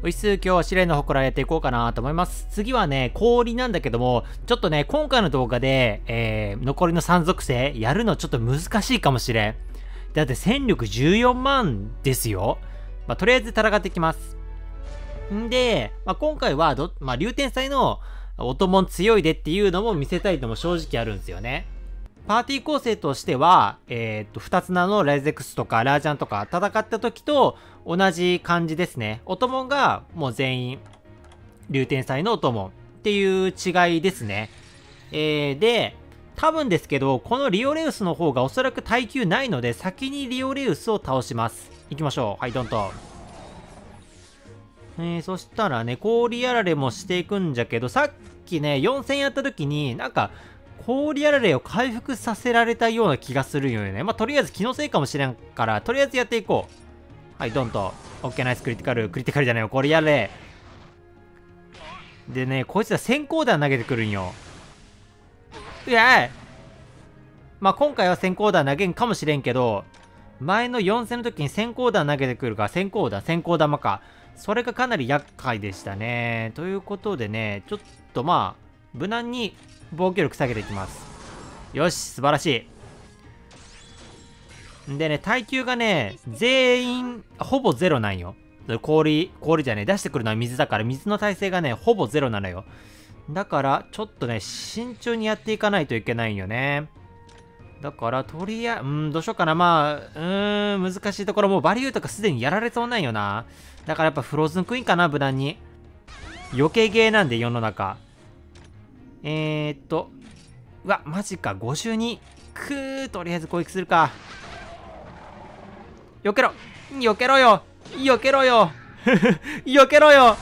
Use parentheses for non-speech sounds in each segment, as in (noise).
おいす、今日試練の祠やっていこうかなと思います。次はね、氷なんだけども、ちょっとね、今回の動画で、えー、残りの3属性やるのちょっと難しいかもしれん。だって戦力14万ですよ。まあ、とりあえず戦っていきます。んで、まあ、今回はど、まあ、竜天祭の音も強いでっていうのも見せたいのも正直あるんですよね。パーティー構成としては、えっ、と、二つ名のライゼクスとかラージャンとか戦った時と同じ感じですね。お供がもう全員、竜天祭のお供っていう違いですね。えー、で、多分ですけど、このリオレウスの方がおそらく耐久ないので、先にリオレウスを倒します。行きましょう。はい、ドンと。えー、そしたらね、氷やられもしていくんじゃけど、さっきね、4戦やった時に、なんか、氷あられを回復させられたような気がするよね。まあ、とりあえず気のせいかもしれんから、とりあえずやっていこう。はい、ドンと。オッケーナイスクリティカル。クリティカルじゃないよ。氷あられ。でね、こいつら先行弾投げてくるんよ。うわいまあ、今回は先行弾投げんかもしれんけど、前の4戦の時に先行弾投げてくるから、先行弾、先行玉か。それがかなり厄介でしたね。ということでね、ちょっとまあ、無難に防御力下げていきます。よし素晴らしい。でね耐久がね全員ほぼゼロなんよ。氷氷じゃね出してくるのは水だから水の耐性がねほぼゼロなのよ。だからちょっとね慎重にやっていかないといけないんよね。だからとりあえずうんどうしようかな。まあうーん難しいところ。もうバリューとかすでにやられそうなんよな。だからやっぱフローズンクイーンかな無難に。余計ゲーなんで世の中。えー、っと、うわ、マジか、52。くー、とりあえず攻撃するか。避けろ避けろよ避けろよ (laughs) 避けろよ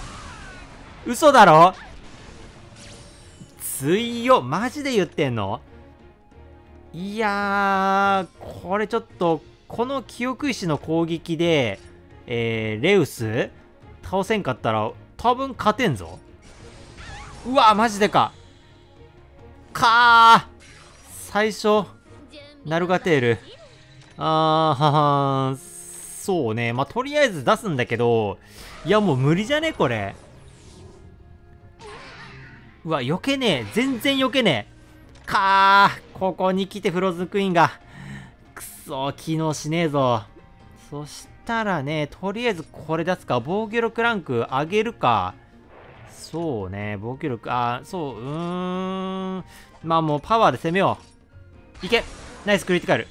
嘘だろ強マジで言ってんのいやー、これちょっと、この記憶石の攻撃で、えー、レウス倒せんかったら、多分勝てんぞ。うわ、マジでか。か最初、ナルガテール。あーははそうね。まあ、とりあえず出すんだけど、いや、もう無理じゃね？これ。うわ、避けねえ。全然避けねえ。かーここに来てフローズクイーンが。くそ機能しねえぞ。そしたらね、とりあえずこれ出すか。防御力ランク上げるか。そうね、防御力、あ、そう、うーん。まあもうパワーで攻めよう。いけナイスクリティカル。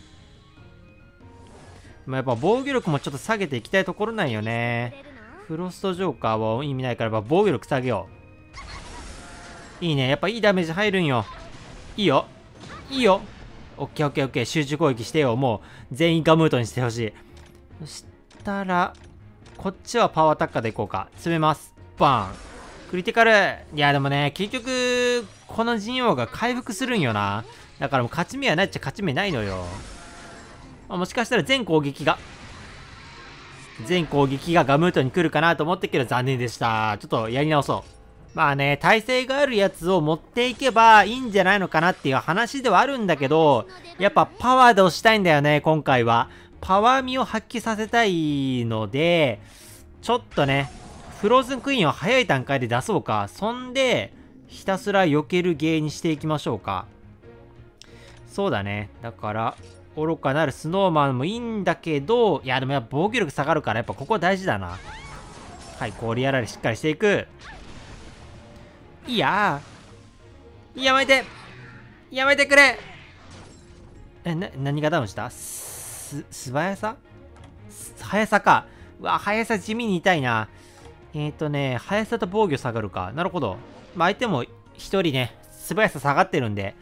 まあやっぱ防御力もちょっと下げていきたいところなんよね。フロストジョーカーは意味ないから、防御力下げよう。いいね。やっぱいいダメージ入るんよ。いいよ。いいよ。オッケーオッケーオッケー。集中攻撃してよ。もう全員ガムートにしてほしい。そしたら、こっちはパワーアタッカーでいこうか。詰めます。バーン。クリティカル。いや、でもね、結局、この陣王が回復するんよな。だからもう勝ち目はないっちゃ勝ち目ないのよ。まあ、もしかしたら全攻撃が、全攻撃がガムートに来るかなと思ってけど残念でした。ちょっとやり直そう。まあね、耐性があるやつを持っていけばいいんじゃないのかなっていう話ではあるんだけど、やっぱパワーで押したいんだよね、今回は。パワー味を発揮させたいので、ちょっとね、フローズンクイーンを早い段階で出そうか。そんで、ひたすら避ける芸にしていきましょうか。そうだね。だから、愚かなるスノーマンもいいんだけど、いや、でもやっぱ防御力下がるから、やっぱここ大事だな。はい、氷やられしっかりしていく。いややめてやめてくれえ、な、何がダウンした？す、素早さ？速さか。うわ、速さ地味に痛いな。えっ、ー、とね、速さと防御下がるか。なるほど。まあ、相手も1人ね、素早さ下がってるんで。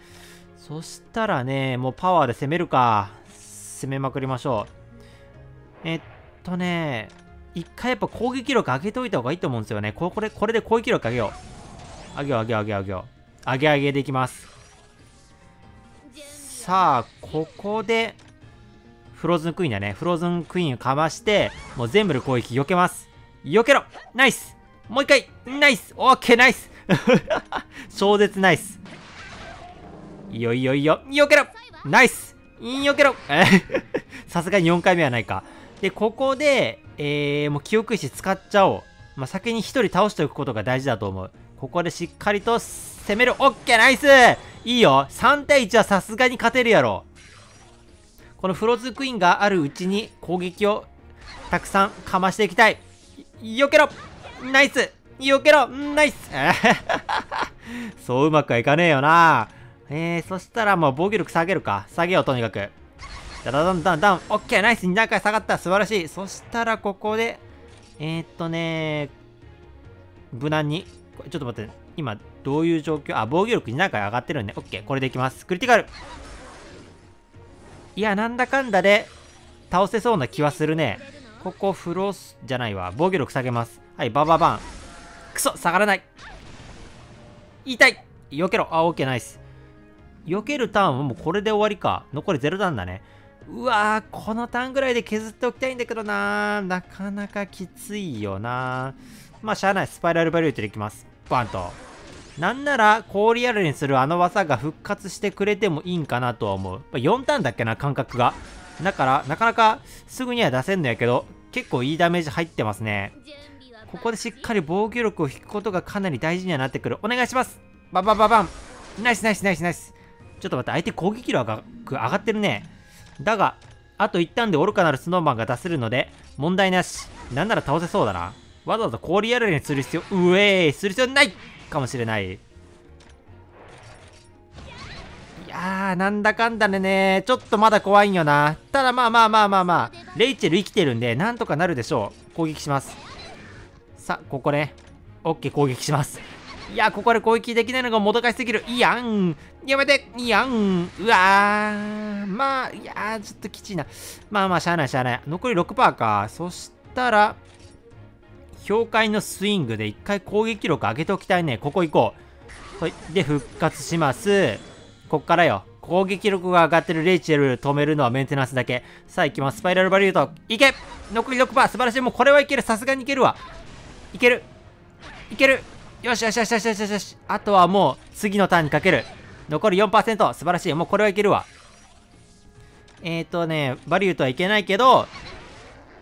そしたらね、もうパワーで攻めるか。攻めまくりましょう。えっとね、一回やっぱ攻撃力上げておいた方がいいと思うんですよね。これ、これで攻撃力上げよう。上げよう上げよう上げよう上げよう。上げ上げでいきます。さあ、ここで、フローズンクイーンだね。フローズンクイーンをかまして、もう全部で攻撃避けます。避けろナイスもう一回ナイスオッケーナイス (laughs) 超絶ナイスいいよいよいいよ避けろナイス避けろ (laughs) さすがに4回目はないか。で、ここで、えー、もう記憶石使っちゃおう。まあ、先に1人倒しておくことが大事だと思う。ここでしっかりと攻める。オッケーナイスいいよ !3 対1はさすがに勝てるやろ。このフローズクイーンがあるうちに攻撃をたくさんかましていきたい。よけろナイスよけろナイス (laughs) そううまくはいかねえよな。えー、そしたらもう防御力下げるか。下げよう、とにかく。ダダダンダンダン。オッケー、ナイス !2 段階下がった。素晴らしい。そしたらここで、えー、っとね無難に。ちょっと待って。今、どういう状況？あ、防御力2段階上がってるんで。オッケー、これでいきます。クリティカル。いや、なんだかんだで、倒せそうな気はするね。ここ、フロスじゃないわ。防御力下げます。はい、バババン。くそ下がらない痛い避けろあ、オッケーナイス。避けるターンはもうこれで終わりか。残り0ターンだね。うわー、このターンぐらいで削っておきたいんだけどななかなかきついよなまあ、しゃあない。スパイラルバリュートでいきます。バンと。なんなら、氷やるにするあの技が復活してくれてもいいんかなとは思う。4ターンだっけな、感覚が。だから、なかなかすぐには出せんのやけど、結構いいダメージ入ってますね。ここでしっかり防御力を引くことがかなり大事にはなってくる。お願いしますババババンナイスナイスナイスナイスちょっと待って、相手攻撃力が上がってるね。だが、あと一旦で愚かなるスノーマンが出せるので、問題なし。なんなら倒せそうだな。わざわざ氷やるにする必要、うえーする必要ないかもしれない。やー、なんだかんだでね、ちょっとまだ怖いんよな。ただまあまあまあまあまあ、レイチェル生きてるんで、なんとかなるでしょう。攻撃します。さあ、ここね。オッケー、攻撃します。いや、ここで攻撃できないのがもどかしすぎる。いやん。やめて。いやん。うわー。まあ、いやー、ちょっときちいな。まあまあ、しゃあない、しゃあない。残り6%か。そしたら、氷塊のスイングで一回攻撃力上げておきたいね。ここ行こう。はい。で、復活します。こっからよ。攻撃力が上がってるレイチェル止めるのはメンテナンスだけ。さあ行きます。スパイラルバリュート。いけ残り6%素晴らしい。もうこれはいける。さすがにいけるわ。いけるいけるよしよしよしよしよしよしあとはもう次のターンにかける残り4%素晴らしいもうこれはいけるわえっ、ー、とねバリューとはいけないけど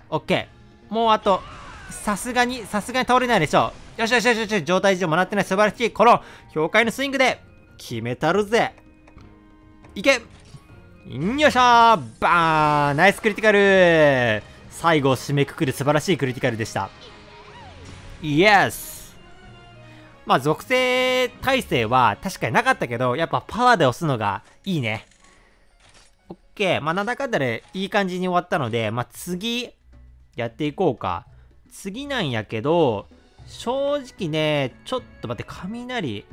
OK もうあとさすがにさすがに倒れないでしょうよしよしよしよし状態上もらってない素晴らしいこの氷塊のスイングで決めたるぜいけよっしゃーバーンナイスクリティカル最後を締めくくる素晴らしいクリティカルでしたイエスまあ、属性耐性は確かになかったけど、やっぱパワーで押すのがいいね。オッケー。まあ、なんだかんだでいい感じに終わったので、まあ、次、やっていこうか。次なんやけど、正直ね、ちょっと待って、雷。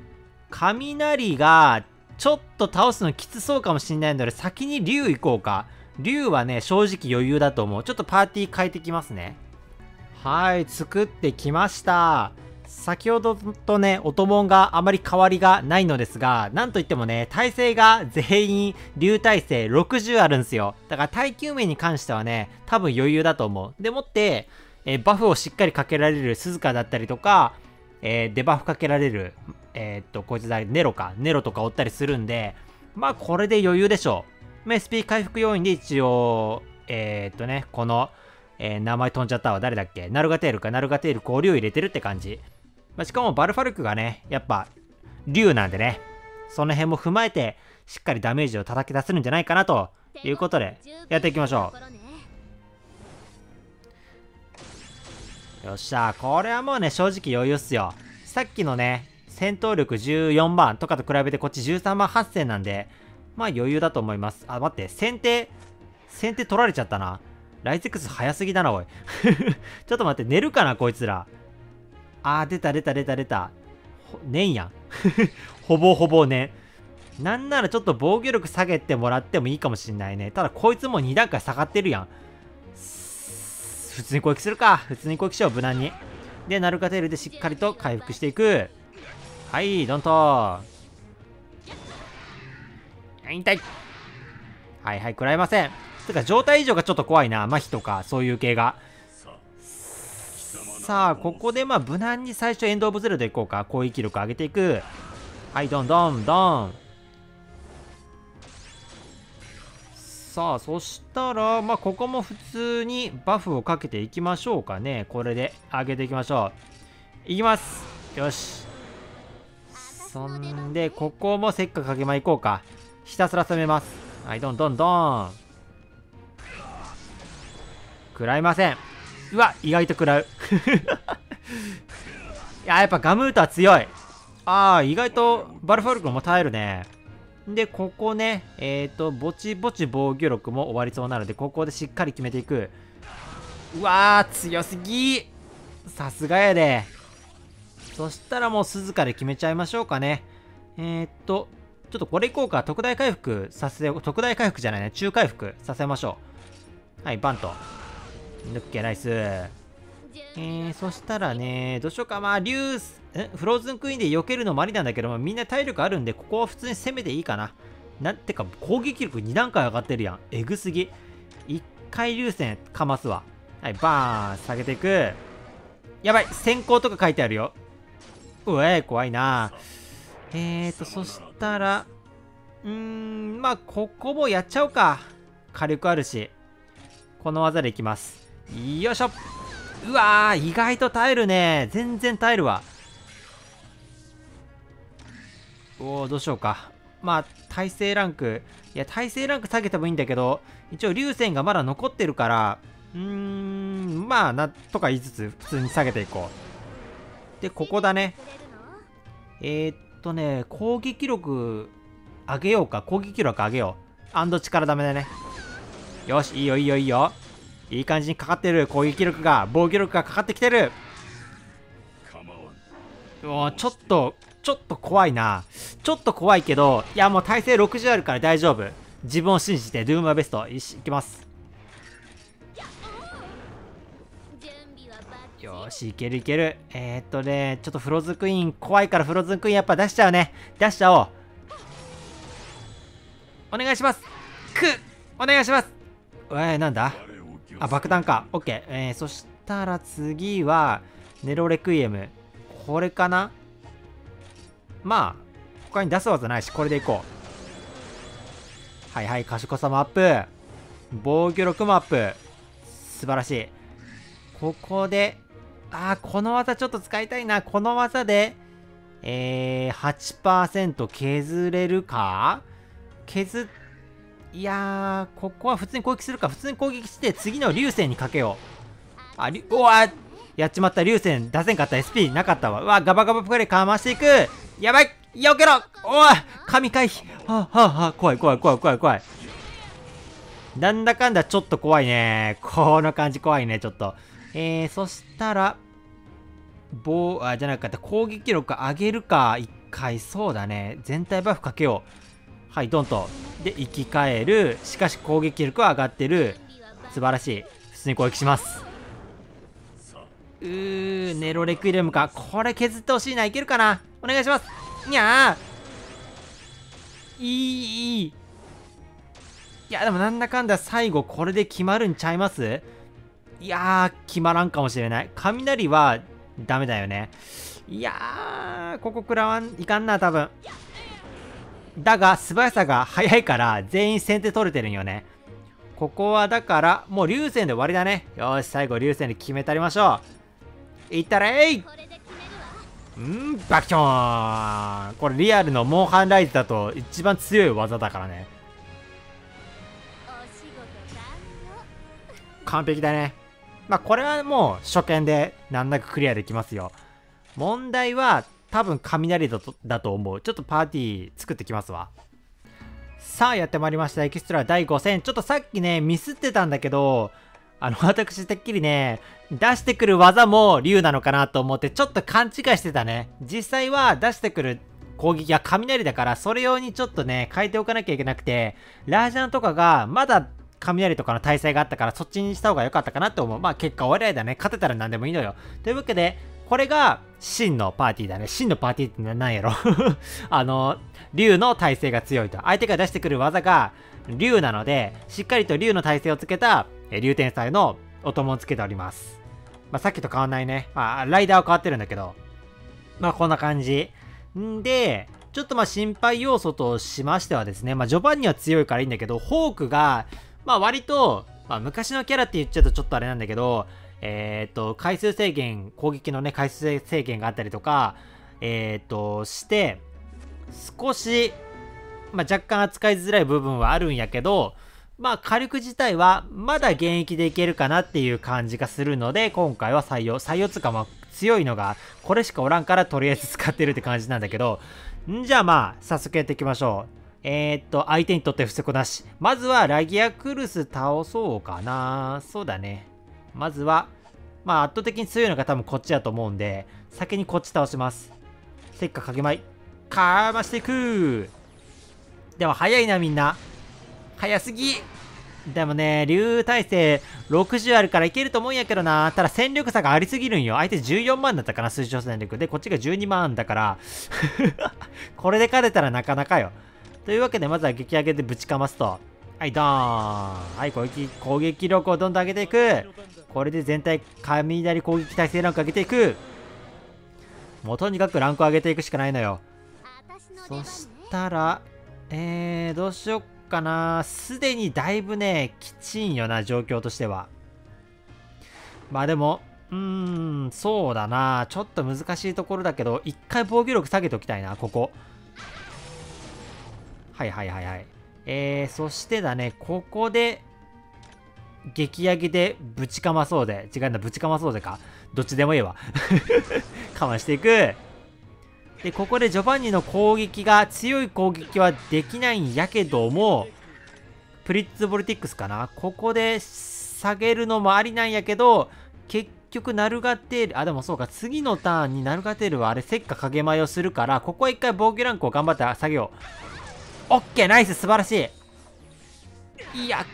雷が、ちょっと倒すのきつそうかもしんないので、先に竜行こうか。竜はね、正直余裕だと思う。ちょっとパーティー変えてきますね。はい作ってきました先ほどとね、音門があまり変わりがないのですが、なんといってもね、耐性が全員、流耐性60あるんですよ。だから耐久面に関してはね、多分余裕だと思う。でもって、えー、バフをしっかりかけられる鈴鹿だったりとか、えー、デバフかけられる、えー、っと、こいつだ、ネロか、ネロとかおったりするんで、まあこれで余裕でしょう。まあ、SP 回復要因で一応、えー、っとね、この、えー、名前飛んじゃったわ。誰だっけ？ナルガテールか。ナルガテール氷を入れてるって感じ。まあ、しかもバルファルクがね、やっぱ、竜なんでね、その辺も踏まえて、しっかりダメージを叩き出せるんじゃないかなということで、やっていきましょう。よっしゃ、これはもうね、正直余裕っすよ。さっきのね、戦闘力14番とかと比べてこっち13万8000なんで、まあ余裕だと思います。あ、待って、先手、先手取られちゃったな。ライゼックス早すぎだな、おい。(laughs) ちょっと待って、寝るかな、こいつら。あー、出た出た出た出た。ねんやん。(laughs) ほぼほぼね。なんならちょっと防御力下げてもらってもいいかもしんないね。ただこいつも2段階下がってるやん。普通に攻撃するか。普通に攻撃しよう、無難に。で、ナルカテールでしっかりと回復していく。はい、ドンと。痛い。はいはい、食らえません。てか状態異常がちょっと怖いな。麻痺とか、そういう系が。さあ、ここでまあ無難に最初エンドオブゼロでいこうか。攻撃力上げていく。はい、ドンドンドン。さあそしたらまあここも普通にバフをかけていきましょうかねこれで上げていきましょういきますよしそんでここもせっかくかけまいこうか。ひたすら攻めます。はいどんどんどん食らいません。うわ意外と食らう。(laughs) いややっぱガムートは強い。ああ意外とバルファルクも耐えるね。で、ここね、えっ、ー、と、ぼちぼち防御力も終わりそうなので、ここでしっかり決めていく。うわー、強すぎ。さすがやで。そしたらもう鈴鹿で決めちゃいましょうかね。えー、っと、ちょっとこれいこうか。特大回復させ、特大回復じゃないね。中回復させましょう。はい、バント。抜け、ナイス。えー、そしたらね、どうしようか。まあ、竜、えフローズンクイーンで避けるのもありなんだけども、みんな体力あるんで、ここは普通に攻めていいかな。なんてか、攻撃力2段階上がってるやん。えぐすぎ。1回流線かますわ。はい、バーン下げていく。やばい先行とか書いてあるよ。うえ怖いなえーと、そしたら、うーん、まあ、ここもやっちゃおうか。火力あるし。この技でいきます。よいしょうわー、意外と耐えるね。全然耐えるわ。おおどうしようか。まあ、耐性ランク。いや、耐性ランク下げてもいいんだけど、一応、流線がまだ残ってるから、うーん、まあ、なんとか言いつつ、普通に下げていこう。で、ここだね。えー、っとね、攻撃力上げようか。攻撃力上げよう。アンド力ダメだね。よし、いいよいいよいいよ。いい感じにかかってる。攻撃力が、防御力がかかってきてる。おちょっと、ちょっと怖いな。ちょっと怖いけど、いやもう耐性60あるから大丈夫。自分を信じて、ドゥームはベスト。いし、いきます。よし、いけるいける。えー、っとね、ちょっとフローズクイーン、怖いからフローズクイーンやっぱ出しちゃうね。出しちゃおう。お願いします。くお願いします。えー、なんだ？あ、爆弾か。オッケー。えー、そしたら次は、ネロレクイエム。これかな？まあ、他に出す技ないし、これでいこう。はいはい、賢さもアップ。防御力もアップ。素晴らしい。ここで、あー、この技ちょっと使いたいな。この技で、えー、8%削れるか？削っいやー、ここは普通に攻撃するか。普通に攻撃して、次の流星にかけよう。あ、りうわやっちまった流星出せんかった SP なかったわ。うわ、ガバガバプレイかましていくやばいよけろおい神回避はあ、はあはあ、怖い怖い怖い怖い怖い。なんだかんだちょっと怖いね。この感じ怖いね、ちょっと。えー、そしたら、棒、あ、じゃなかった。攻撃力上げるか、一回。そうだね。全体バフかけよう。はい、ドンと。で、生き返る。しかし攻撃力は上がってる。素晴らしい。普通に攻撃します。うー、ネロレクイレムか。これ削ってほしいな。いけるかな？お願いしますにゃーいいいいいやでもなんだかんだ最後これで決まるんちゃいます？いやー決まらんかもしれない。雷はダメだよね。いやーここ食らわんいかんな多分。だが素早さが速いから全員先手取れてるんよね。ここはだからもう流線で終わりだね。よし最後流線で決めたりましょう。いったれい。んバキョーンこれリアルのモンハンライズだと一番強い技だからね。完璧だね。まあこれはもう初見で難なくクリアできますよ。問題は多分雷だとだと思う。ちょっとパーティー作ってきますわ。さあやってまいりました。エキストラ第5戦。ちょっとさっきねミスってたんだけどあの、私てっきりね、出してくる技も竜なのかなと思ってちょっと勘違いしてたね。実際は出してくる攻撃は雷だから、それ用にちょっとね、変えておかなきゃいけなくて、ラージャンとかがまだ雷とかの耐性があったから、そっちにした方が良かったかなって思う。まあ結果終わりだね。勝てたら何でもいいのよ。というわけで、これが真のパーティーだね。真のパーティーって何やろ (laughs) あの、竜の耐性が強いと。相手が出してくる技が竜なので、しっかりと竜の耐性をつけたえ竜天祭のお供をつけております。まあ、さっきと変わんないね。まあ、ライダーは変わってるんだけど。まあ、こんな感じ。んで、ちょっとまあ心配要素としましてはですね、まあ序盤には強いからいいんだけど、ホークがまあ割と、まあ昔のキャラって言っちゃうとちょっとあれなんだけど、えっ、と、回数制限、攻撃のね、回数制限があったりとか、えっ、と、して、少し、まあ若干扱いづらい部分はあるんやけど、まあ火力自体はまだ現役でいけるかなっていう感じがするので、今回は採用。採用つかまあ強いのがこれしかおらんからとりあえず使ってるって感じなんだけど、んじゃあまあ早速やっていきましょう。えー、っと、相手にとって伏せ子なし。まずはラギアクルス倒そうかな。そうだね。まずは、まあ圧倒的に強いのが多分こっちだと思うんで、先にこっち倒します。せっかかけまい。かましていくでも早いなみんな。早すぎでもね、竜耐性60あるからいけると思うんやけどな。ただ戦力差がありすぎるんよ。相手14万だったかな、推奨戦力。で、こっちが12万だから (laughs) これで勝てたらなかなかよ。というわけで、まずは激上げでぶちかますと。はい、ドーンはい、攻撃、攻撃力をどんどん上げていくこれで全体、雷攻撃耐性ランク上げていくもうとにかくランク上げていくしかないのよ。そしたら、えー、どうしよっかな。すでにだいぶね、きちんよな、状況としては。まあでも、うーん、そうだな。ちょっと難しいところだけど、一回防御力下げておきたいな、ここ。はいはいはいはい。えー、そしてだね、ここで、激上げでぶちかまそうで。違うんだ、ぶちかまそうでか。どっちでもいいわ。(laughs) かましていく。で、ここでジョバンニの攻撃が、強い攻撃はできないんやけども、プリッツボルティックスかなここで下げるのもありなんやけど、結局ナルガテール、あ、でもそうか、次のターンにナルガテールはあれ、せっか影舞をするから、ここは一回防御ランクを頑張って下げよう。オッケーナイス素晴らしいいや、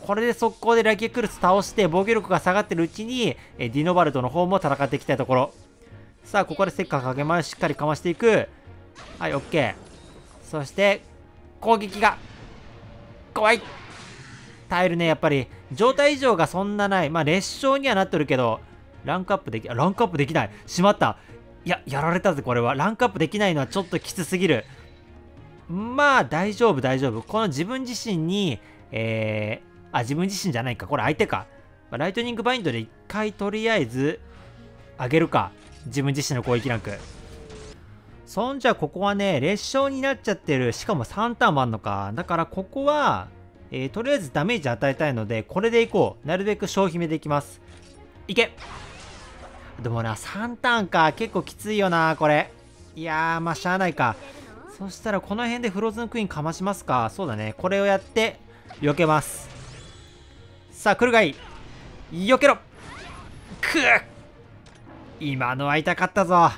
これで速攻でラキエクルス倒して防御力が下がってるうちに、えディノバルドの方も戦っていきたいところ。さあ、ここでせっかく影前しっかりかましていく。はい、オッケー。そして、攻撃が、怖い耐えるね、やっぱり。状態異常がそんなない。まあ、列車にはなっとるけど、ランクアップでき、ランクアップできない。しまった。いや、やられたぜ、これは。ランクアップできないのはちょっときつすぎる。まあ、大丈夫、大丈夫。この自分自身に、えー、あ、自分自身じゃないか。これ相手か。ま、ライトニングバインドで一回とりあえず、上げるか。自分自身の攻撃ランク。そんじゃここはね、列車になっちゃってる。しかも3ターンもあんのか。だからここは、えー、とりあえずダメージ与えたいので、これでいこう。なるべく消費目でいきます。いけでもな、3ターンか。結構きついよな、これ。いやー、まあ、しゃあないか。そしたら、この辺でフローズンクイーンかましますか。そうだね。これをやって、避けます。さあ、来るがいい。避けろ。くっ。今のは痛かったぞ。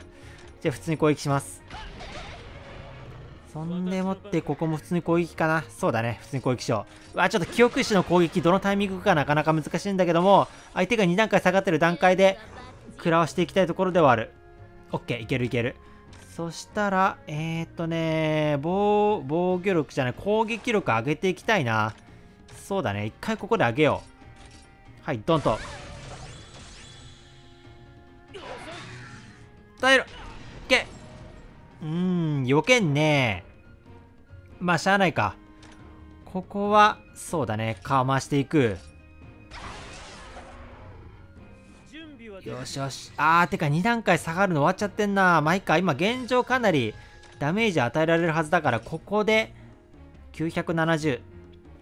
じゃあ普通に攻撃します。そんでもってここも普通に攻撃かな。そうだね。普通に攻撃しよう。うわちょっと記憶石の攻撃。どのタイミングかな。かなか難しいんだけども相手が2段階下がってる段階で食らわしていきたいところではある。オッケー。いけるいける。そしたらえー、っとね防防御力じゃない攻撃力上げていきたいな。そうだね。一回ここで上げよう。はいドンと。耐えろ。けうーん、避けんね。まあ、しゃあないか。ここは、そうだね、かましていく。よしよし。あー、てか2段階下がるの終わっちゃってんな。まあいいか、今現状かなりダメージ与えられるはずだから、ここで970。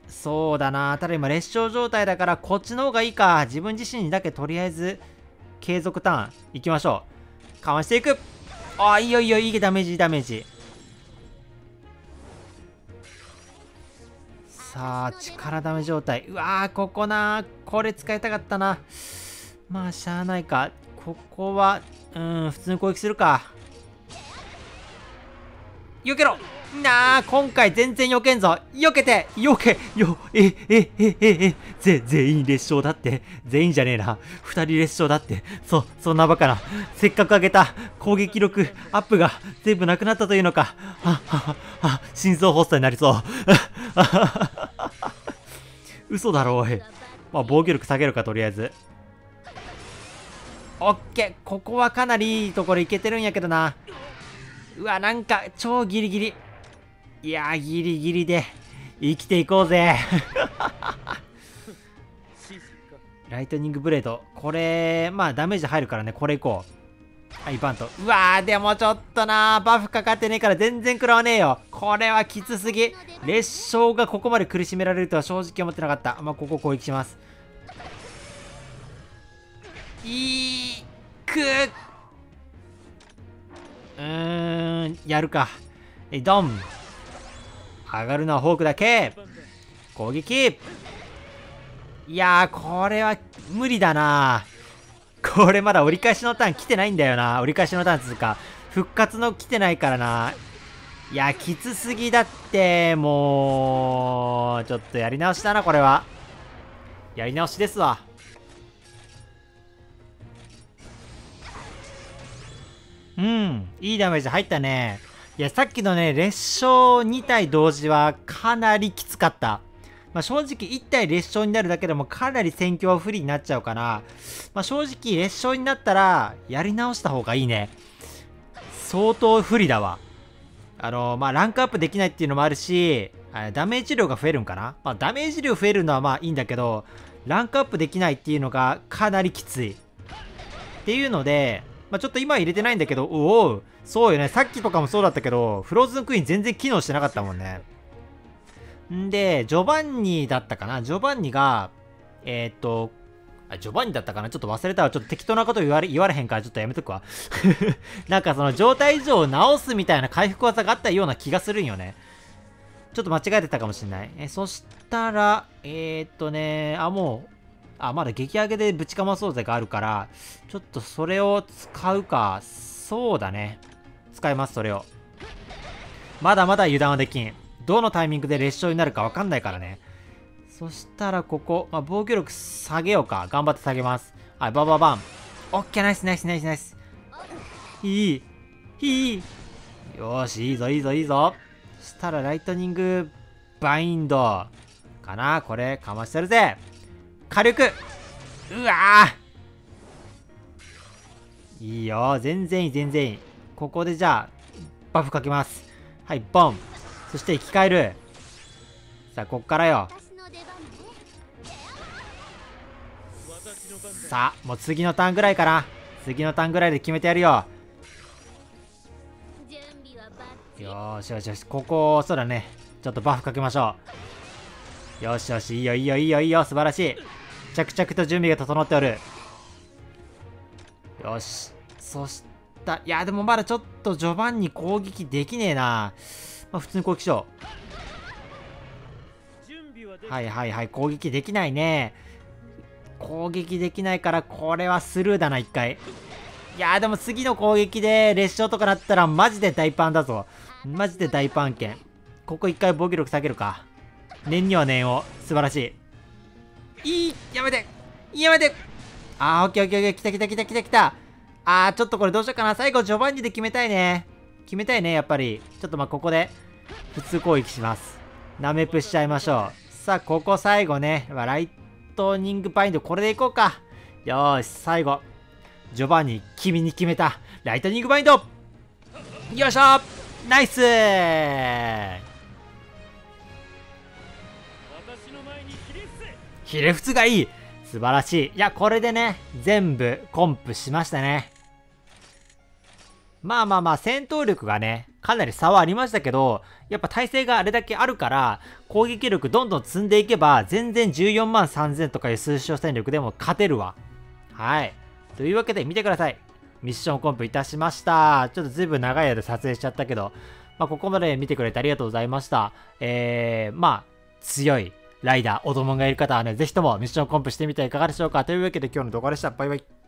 そうだな。ただ今列車状態だから、こっちの方がいいか。自分自身にだけとりあえず、継続ターン、行きましょう。かわしていくああいいよいいよいいダメージダメージさあ力ダメ状態うわーここなこれ使いたかったなまあしゃあないか。ここはうん普通に攻撃するか。避けろ。なあ今回全然避けんぞ。避けて。避け。よえええええ。ぜ全員列車だって。全員じゃねえな。二人列車だって。そそんなバカな。せっかく上げた攻撃力アップが全部なくなったというのか。あはは心臓発作になりそう。(laughs) 嘘だろおい。まあ防御力下げるかとりあえず。オッケーここはかなりいいところいけてるんやけどなうわなんか超ギリギリいやー、ギリギリで、生きていこうぜ (laughs) ライトニングブレード。これ、まあダメージ入るからね、これいこう。はい、バント。うわー、でもちょっとなバフかかってねえから全然食らわねえよ。これはきつすぎ。列車がここまで苦しめられるとは正直思ってなかった。まあ、ここ攻撃します。いーくうーん、やるか。え、ドン。上がるのはフォークだけ。攻撃。いやー、これは無理だなこれまだ折り返しのターン来てないんだよな。折り返しのターンつうか、復活の来てないからな。いや、きつすぎだって、もう、ちょっとやり直しだな、これは。やり直しですわ。うん、いいダメージ入ったね。いや、さっきのね、列車2体同時はかなりきつかった。まあ、正直1体列車になるだけでもかなり戦況は不利になっちゃうから、まあ、正直列車になったらやり直した方がいいね。相当不利だわ。あのー、まあ、ランクアップできないっていうのもあるし、ダメージ量が増えるんかなまあ、ダメージ量増えるのはまあいいんだけど、ランクアップできないっていうのがかなりきつい。っていうので、まあ、ちょっと今入れてないんだけど、おお、そうよね。さっきとかもそうだったけど、フローズンクイーン全然機能してなかったもんね。んで、ジョバンニだったかな？ジョバンニが、えー、っと、あ、ジョバンニだったかな？ちょっと忘れたわ。ちょっと適当なこと言われ、言われへんからちょっとやめとくわ。(laughs) なんかその状態異常を直すみたいな回復技があったような気がするんよね。ちょっと間違えてたかもしんない。え、そしたら、えー、っとね、あ、もう、あ、まだ激上げでぶちかまそうぜがあるから、ちょっとそれを使うか。そうだね。使います、それを。まだまだ油断はできん。どのタイミングで列車になるかわかんないからね。そしたらここ、まあ、防御力下げようか。頑張って下げます。はい、バババン。オッケー、ナイスナイスナイスナイス。いい。いい。よし、いいぞいいぞいいぞ。そしたらライトニングバインドかなこれ、かましてるぜ。火力うわいいよ。全然いい、全然いい。ここでじゃあ、バフかけます。はい、ボン。そして生き返る。さあこっからよ。さあもう次のターンぐらいかな。次のターンぐらいで決めてやるよ。よしよしよし。ここそうだね。ちょっとバフかけましょう。よしよし。いいよいいよいいよいいよ。素晴らしい。着々と準備が整っておるよしそしたいやでもまだちょっと序盤に攻撃できねえなまあ、普通に攻撃しよう。はいはいはい、攻撃できないね。攻撃できないから、これはスルーだな、一回。いやでも次の攻撃で列車とかなったらマジで大パンだぞ。マジで大パン剣。ここ一回防御力下げるか。念には念を。素晴らしい。いいやめてやめてあー、オッケーオッケーオッケー。来た来た来た来た来た。あー、ちょっとこれどうしようかな。最後、ジョバンニで決めたいね。決めたいね、やっぱり。ちょっとまあここで、普通攻撃します。ナメプしちゃいましょう。さあ、ここ最後ね、ライトニングバインド、これでいこうか。よーし、最後。ジョバンニ、君に決めた。ライトニングバインドよいしょナイスヒレフツがいい素晴らしい。いや、これでね、全部コンプしましたね。まあまあまあ、戦闘力がね、かなり差はありましたけど、やっぱ体勢があれだけあるから、攻撃力どんどん積んでいけば、全然14万3000とかいう数小戦力でも勝てるわ。はい。というわけで見てください。ミッションコンプいたしました。ちょっとずいぶん長い間撮影しちゃったけど、まあ、ここまで見てくれてありがとうございました。えー、まあ、強いライダー、お供がいる方はね、ぜひともミッションコンプしてみてはいかがでしょうか。というわけで今日の動画でした。バイバイ。